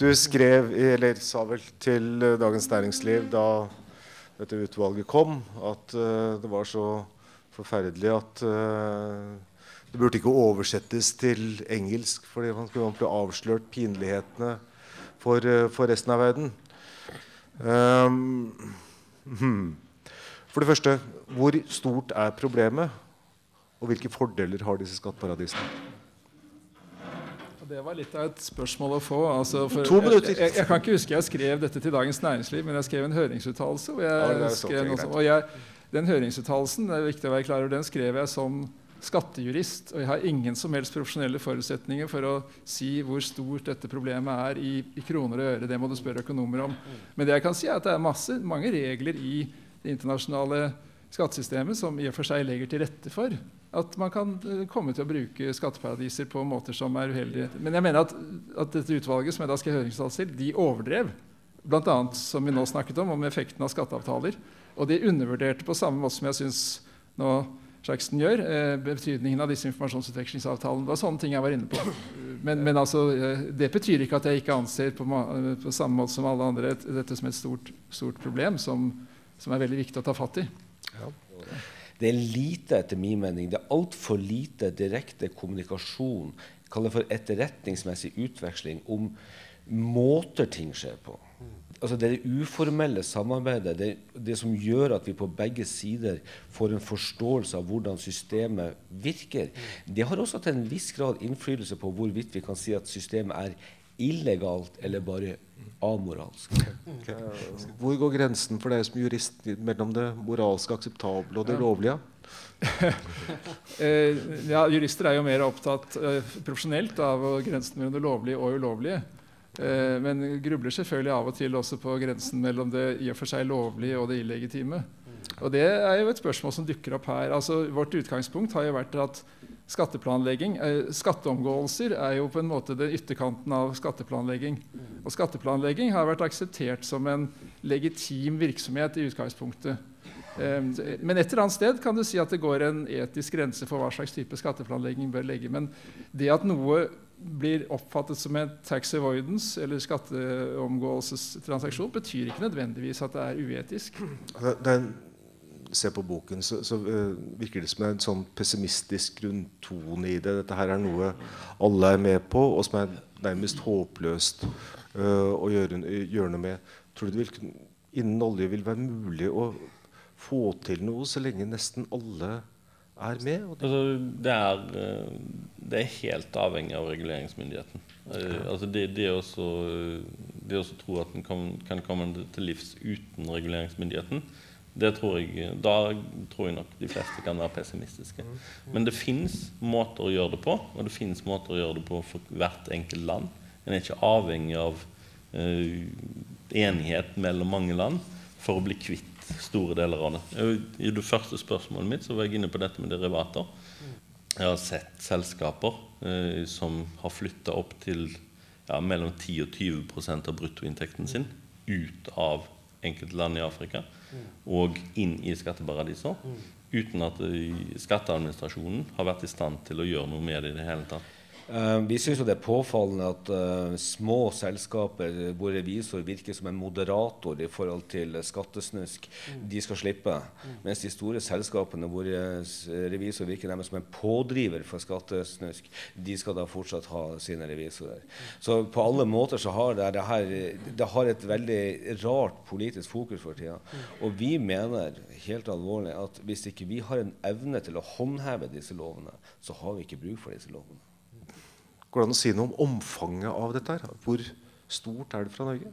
Du skrev, eller sa vel til Dagens Næringsliv da dette utvalget kom, at uh, det var så forferdelig at uh, det burde ikke oversettes til engelsk, fordi man skulle bli avslørt pinlighetene for, uh, for, resten av verden. Um, hmm. For det første, hvor stort er problemet? Og hvilke fordeler har disse skatteparadisene? Det var litt av et spørsmål å få. Altså, to minutter. Jeg, jeg, jeg, kan ikke huske jeg skrev dette til Dagens Næringsliv, men jeg skrev en høringsuttalelse. Og, og den høringsuttalelsen den skrev jeg som skattejurist. Og jeg har ingen som helst profesjonelle forutsetninger for å si hvor stort dette problemet er i, i kroner og øre. Det må du spørre økonomer om. Men det jeg kan si er at det er masse, mange regler i det internasjonale skattesystemet som i og for seg legger til rette for at man kan eh, komme til å bruke skatteparadiser på måter som er uheldige. Men jeg mener at, at dette utvalget som jeg da skal høringsuttalelse til, de overdrev. Bl.a. som vi nå snakket om, om effekten av skatteavtaler. Og de undervurderte på samme måte som jeg syns nå Jackson gjør, eh, betydningen av disse informasjonsutvekslingsavtalene. Det var sånne ting jeg var inne på. Men, men altså, eh, det betyr ikke at jeg ikke anser på, på samme måte som alle andre dette som et stort, stort problem som, som, er veldig viktig å ta fatt i. Ja. Det er lite, etter min mening, det er altfor lite direkte kommunikasjon, kall det for etterretningsmessig utveksling, om måter ting skjer på. Altså det, det uformelle samarbeidet, det, det, som gjør at vi på begge sider får en forståelse av hvordan systemet virker, det har også til en viss grad innflytelse på hvorvidt vi kan si at systemet er illegalt eller bare amoralsk. Okay. Hvor går grensen for deg som jurist mellom det moralske akseptable og det lovlige? eh, ja, jurister er jo mer opptatt eh, profesjonelt av grensen mellom det lovlige og ulovlige. Eh, men grubler selvfølgelig av og til også på grensen mellom det i og for seg lovlige og det illegitime. Og det er jo et spørsmål som dukker opp her. Altså, vårt utgangspunkt har jo vært at skatteplanlegging, eh, Skatteomgåelser er jo på en måte den ytterkanten av skatteplanlegging. Og skatteplanlegging har vært akseptert som en legitim virksomhet i utgangspunktet. Eh, men et eller annet sted kan du si at det går en etisk grense for hva slags type skatteplanlegging bør legge. Men det at noe blir oppfattet som en tax avoidance eller skatteomgåelsestransaksjon, betyr ikke nødvendigvis at det er uetisk. Det er ser på boken, så, så uh, virker det som en sånn pessimistisk grunntone i det. Dette her er noe alle er med på, og som er nærmest håpløst uh, å gjøre, gjøre, noe med. Tror du det vil, innen olje vil være mulig å få til noe så lenge nesten alle er med? Altså, det, er, eh, det, er, helt avhengig av reguleringsmyndigheten. Altså det, det, også, det å tro at en kan, kan komme til livs uten reguleringsmyndigheten, det tror jeg, da tror jeg nok de fleste kan være pessimistiske. Men det fins måter å gjøre det på, og det fins måter å gjøre det på for hvert enkelt land. En er ikke avhengig av uh, enighet mellom mange land for å bli kvitt store deler av det. I det første spørsmålet mitt så var jeg inne på dette med derivater. Jeg har sett selskaper uh, som har flytta opp til ja, mellom 10 og 20% av bruttoinntekten sin ut av enkelte land i Afrika og inn i skatteparadiser. Uten at skatteadministrasjonen har vært i stand til å gjøre noe med det i det hele tatt. Uh, vi syns det er påfallende at uh, små selskaper hvor revisor virker som en moderator i forhold til skattesnusk, mm. de skal slippe. Mm. Mens de store selskapene hvor revisor virker nærmest som en pådriver for skattesnusk, de skal da fortsatt ha sine revisorer. Mm. Så på alle måter så har det, det, her, det har et veldig rart politisk fokus for tida. Og vi mener helt alvorlig at hvis ikke vi har en evne til å håndheve disse lovene, så har vi ikke bruk for disse lovene. Går det an å si noe om omfanget av dette? her? Hvor stort er det fra Norge?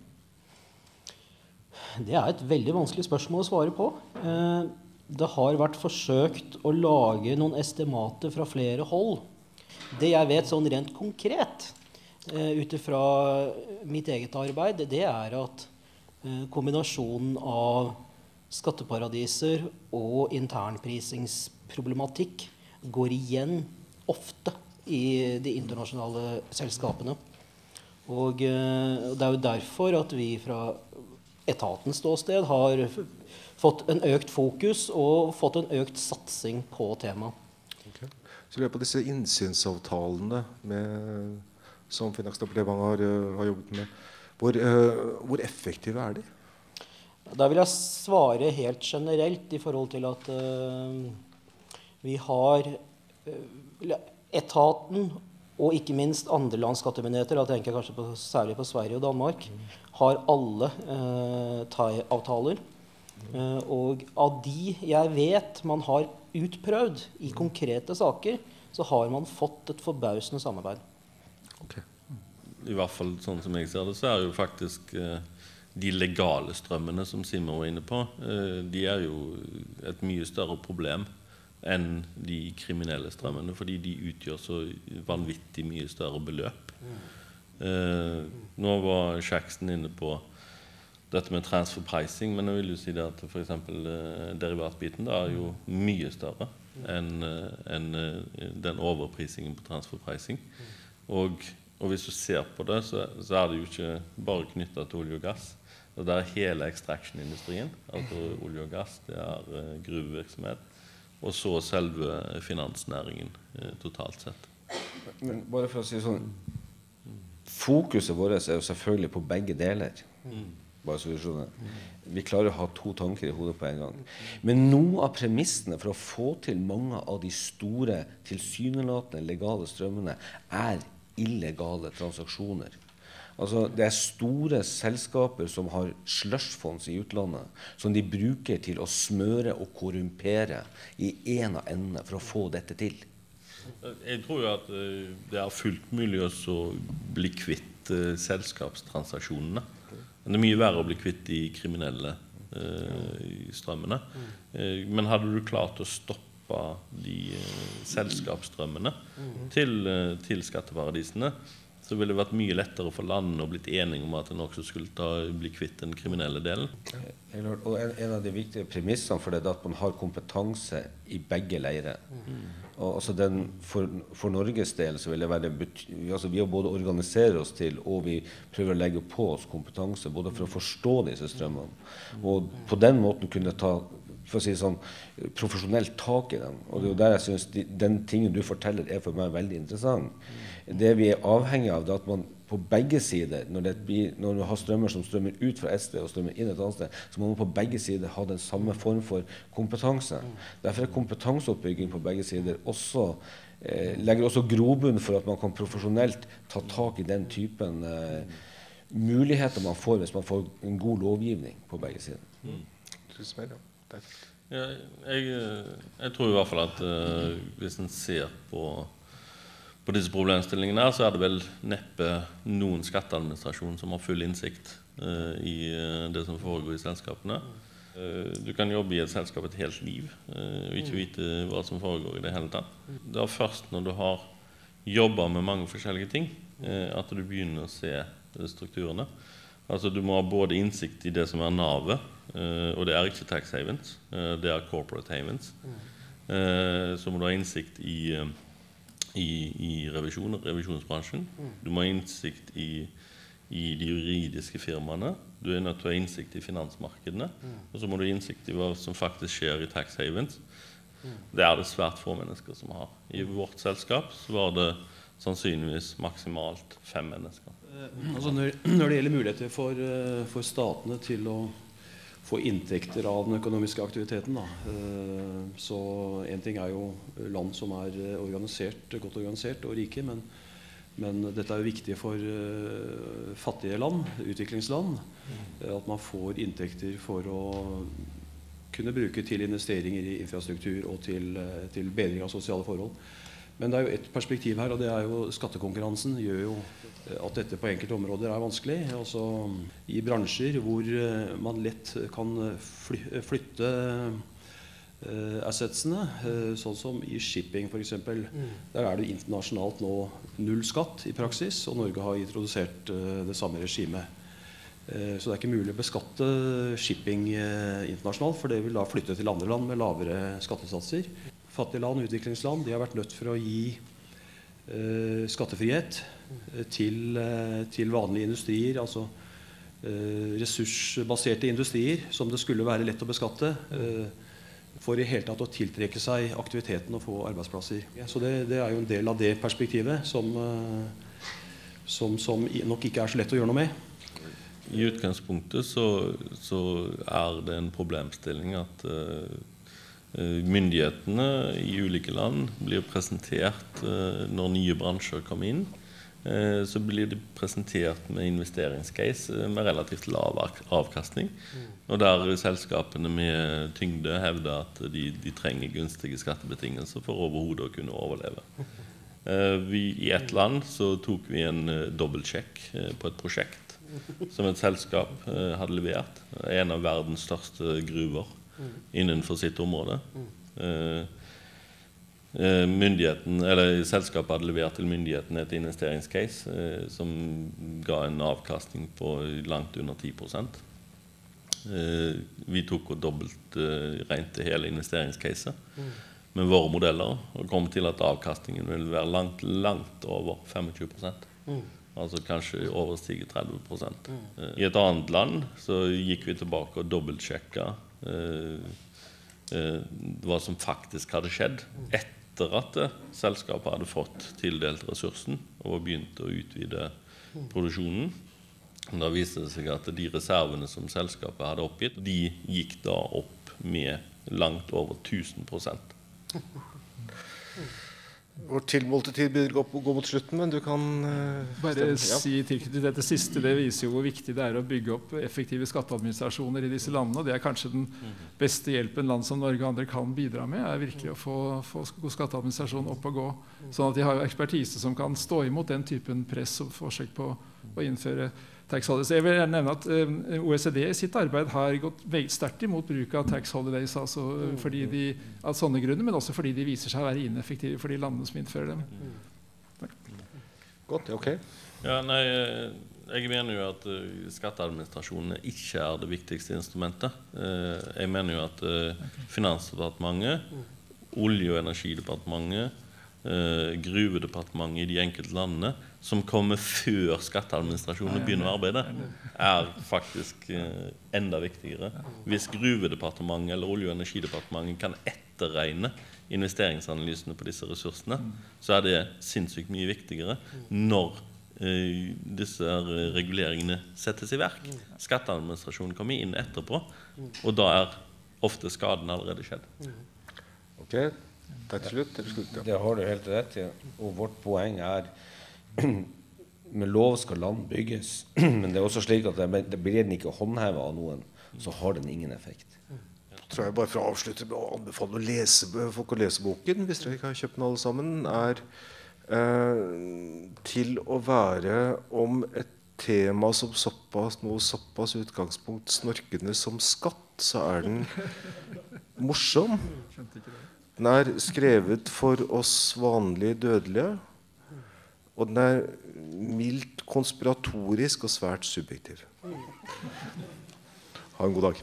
Det er et veldig vanskelig spørsmål å svare på. Eh, det har vært forsøkt å lage noen estimater fra flere hold. Det jeg vet sånn rent konkret eh, ut ifra mitt eget arbeid, det er at eh, kombinasjonen av skatteparadiser og internprisingsproblematikk går igjen ofte i de internasjonale selskapene. Og eh, det er jo derfor at vi fra etatens ståsted har fått en økt fokus og fått en økt satsing på temaet. Okay. Så i løpet på disse innsynsavtalene med som Finansdepartementet har, uh, har, jobbet med. Hvor, uh, hvor, effektive er de? Da vil jeg svare helt generelt i forhold til at vi har etaten og ikke minst andre lands skattemyndigheter, da tenker jeg kanskje på, særlig på Sverige og Danmark, har alle eh, TAI-avtaler. Eh, og av de jeg vet man har utprøvd i konkrete saker, så har man fått et forbausende samarbeid. Okay. I hvert fall sånn som jeg ser det, så er jo faktisk eh, de legale strømmene som Simmer var inne på, eh, de er jo et mye større problem enn de kriminelle strømmene, fordi de utgjør så vanvittig mye større beløp. Eh, nå var Shaxton inne på dette med transfer pricing, men jeg vil jo si det at f.eks. Eh, derivatbiten da, er jo mye større enn eh, en, eh, den overprisingen på transfer pricing. Og, og, hvis du ser på det, så, så er det jo ikke bare knytta til olje og gass. Det er hele extraction-industrien. Altså olje og gass, det er uh, gruvevirksomhet og så selve finansnæringen eh, totalt sett. Men bare for å si sånn Fokuset vårt er jo selvfølgelig på begge deler. Bare så Vi. Vi klarer å ha to tanker i hodet på en gang. Men noen av premissene for å få til mange av de store, tilsynelatende legale strømmene er illegale transaksjoner. Altså, det er store selskaper som har slushfonds i utlandet, som de bruker til å smøre og korrumpere i en av endene for å få dette til. Jeg tror jo at eh, det er fullt mulig å bli kvitt uh, selskapstransaksjonene. Men det er mye verre å bli kvitt de kriminelle uh, strømmene. Men hadde du klart å stoppe de selskapsstrømmene til, til skatteparadisene, så ville det vært mye lettere for landene å blitt enige om at en også skulle ta, bli kvitt den kriminelle delen. Og en, en, av de viktige premissene for det er at man har kompetanse i begge leirer. Mm. Og altså den, for, for, Norges del så vil det være altså Vi har både organiserer oss til og vi prøver å legge på oss kompetanse både for å forstå disse strømmene og på den måten kunne ta for å si sånn, profesjonelt tak i dem. Og det er jo der jeg synes de, Den tingen du forteller, er for meg veldig interessant. Det vi er avhengig av, er at man på begge sider, når, blir, når, du har strømmer som strømmer ut fra et sted og strømmer inn et annet sted, så må man på begge sider ha den samme form for kompetanse. Derfor er kompetanseoppbygging på begge sider også eh, legger også grobunn for at man kan profesjonelt ta tak i den typen eh, muligheter man får hvis man får en god lovgivning på begge sider. Mm. Ja, jeg, jeg, tror i hvert fall at uh, hvis en ser på på disse problemstillingene her, så er det vel neppe noen skatteadministrasjon som har full innsikt uh, i det som foregår i selskapene. Du kan jobbe i et selskap et helt liv og ikke vite hva som foregår i det hele tatt. Det er først når du har jobba med mange forskjellige ting, at du begynner å se strukturene. Altså Du må ha både innsikt i det som er navet, og det er ikke tax havens, det er corporate havens. Så må du ha innsikt i i, i revisjon, revisjonsbransjen. Du må ha innsikt i, i, de juridiske firmaene. Du er nødt til å ha innsikt i finansmarkedene. Og så må du ha innsikt i hva som faktisk skjer i tax havens. Det er det svært få mennesker som har. I vårt selskap så var det sannsynligvis maksimalt fem mennesker. Eh, altså når, når, det gjelder muligheter for, eh, for statene til å få inntekter av den økonomiske aktiviteten. Da. Eh, så én ting er jo land som er organisert, godt organisert og rike, men, men dette er jo viktig for fattige land, utviklingsland, at man får inntekter for å kunne bruke til investeringer i infrastruktur og til, til bedring av sosiale forhold. Men det er jo et perspektiv her, og det er jo skattekonkurransen gjør jo eh, at dette på enkelte områder er vanskelig. Altså I bransjer hvor eh, man lett kan flytte uh, assetsene, sånn som i shipping f.eks. Mm. Der er det internasjonalt nå null skatt i praksis, og Norge har introdusert det samme regimet. Så det er ikke mulig å beskatte shipping internasjonalt, for det vil da flytte til andre land med lavere skattesatser fattige land, utviklingsland, de har vært nødt for å gi eh, skattefrihet eh, til, eh, til, vanlige industrier, altså eh, ressursbaserte industrier, som det skulle være lett å beskatte. For i hele tatt å tiltrekke seg aktiviteten og få arbeidsplasser. Så det, det, er jo en del av det perspektivet som, som, som nok ikke er så lett å gjøre noe med? I utgangspunktet så, så er det en problemstilling at uh, myndighetene i ulike land blir presentert uh, når nye bransjer kommer inn. Uh, så blir de presentert med investeringscase med relativt lav avkastning. Mm. Og der selskapene med tyngde hevder at de, de trenger gunstige skattebetingelser for overhodet å kunne overleve. Vi, I ett land så tok vi en dobbeltsjekk på et prosjekt som et selskap eh, hadde levert. En av verdens største gruver innenfor sitt område. Eh, eh, myndigheten, eller Selskapet hadde levert til myndighetene et investeringscase eh, som ga en avkastning på langt under 10 eh, Vi tok og dobbelt eh, hele investeringscaset med våre modeller og kom til at avkastningen vil være langt, langt over 25 mm. Altså kanskje overstige 30 mm. I et annet land så gikk vi tilbake og dobbeltsjekka hva som faktisk hadde skjedd etter at selskapet hadde fått tildelt ressursen og begynt å utvide produksjonen. Da viste det seg at de reservene som selskapet hadde oppgitt, de gikk da opp med langt over 1000 vår tilmålte tid begynner å gå mot slutten, men du kan uh, Bare ja. si tilknyttet dette siste. Det viser jo hvor viktig det er å bygge opp effektive skatteadministrasjoner i disse landene. og Det er kanskje den beste hjelpen land som Norge og andre kan bidra med. er virkelig å få, få skatteadministrasjonen opp og gå. Sånn at de har jo ekspertise som kan stå imot den typen press og forsøk på å innføre tax holidays. Jeg vil nevne at eh, OECD i sitt arbeid har gått sterkt imot bruk av tax holidays altså mm. fordi de, av sånne grunner, men også fordi de viser seg å være ineffektive for de landene som innfører dem. Takk. Godt, ok. Ja, nei, jeg mener jo at uh, skatteadministrasjonen ikke er det viktigste instrumentet. Jeg mener jo at Finansdepartementet, Olje- og energidepartementet, Gruvedepartementet i de enkelte landene som kommer før skatteadministrasjonen begynner å arbeide, er faktisk eh, enda viktigere. Hvis Gruvedepartementet eller Olje- og energidepartementet kan etterregne investeringsanalysene på disse ressursene, så er det sinnssykt mye viktigere når eh, disse reguleringene settes i verk. Skatteadministrasjonen kommer inn etterpå, og da er ofte skaden allerede skjedd. Ok, takk til slutt. Det har du helt rett i. Og vårt poeng er med lov skal land bygges. Men det er også slik at det blir den ikke håndheva av noen, så har den ingen effekt. Tror jeg bare For å avslutte med å anbefale å lese, folk å lese boken, hvis dere ikke har kjøpt den alle sammen, er eh, til å være om et tema som såpass, noe såpass utgangspunkt snorkende som skatt, så er den morsom. Den er skrevet for oss vanlige dødelige. Og den er mildt konspiratorisk og svært subjektiv. Ha en god dag.